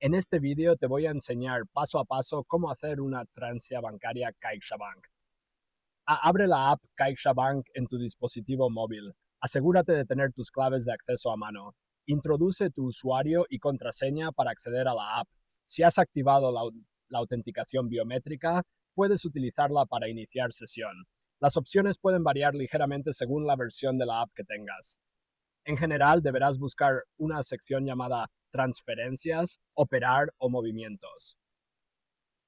En este vídeo te voy a enseñar paso a paso cómo hacer una transferencia bancaria CaixaBank. Abre la app CaixaBank en tu dispositivo móvil. Asegúrate de tener tus claves de acceso a mano. Introduce tu usuario y contraseña para acceder a la app. Si has activado la, la autenticación biométrica, puedes utilizarla para iniciar sesión. Las opciones pueden variar ligeramente según la versión de la app que tengas. En general, deberás buscar una sección llamada transferencias, operar o movimientos.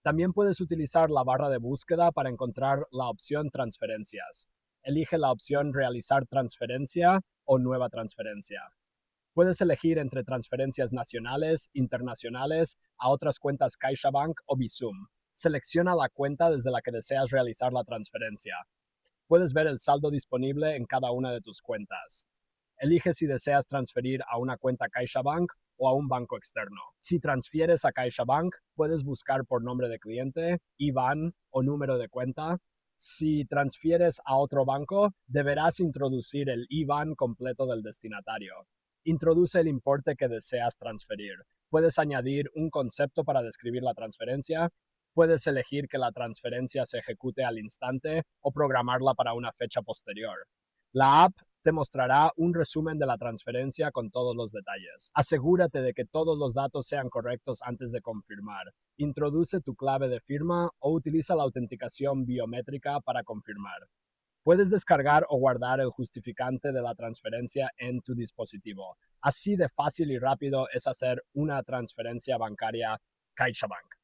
También puedes utilizar la barra de búsqueda para encontrar la opción transferencias. Elige la opción realizar transferencia o nueva transferencia. Puedes elegir entre transferencias nacionales, internacionales, a otras cuentas CaixaBank o Bizum. Selecciona la cuenta desde la que deseas realizar la transferencia. Puedes ver el saldo disponible en cada una de tus cuentas. Elige si deseas transferir a una cuenta CaixaBank o a un banco externo. Si transfieres a CaixaBank, puedes buscar por nombre de cliente, IBAN o número de cuenta. Si transfieres a otro banco, deberás introducir el IBAN completo del destinatario. Introduce el importe que deseas transferir. Puedes añadir un concepto para describir la transferencia. Puedes elegir que la transferencia se ejecute al instante o programarla para una fecha posterior. La app te mostrará un resumen de la transferencia con todos los detalles. Asegúrate de que todos los datos sean correctos antes de confirmar. Introduce tu clave de firma o utiliza la autenticación biométrica para confirmar. Puedes descargar o guardar el justificante de la transferencia en tu dispositivo. Así de fácil y rápido es hacer una transferencia bancaria CaixaBank.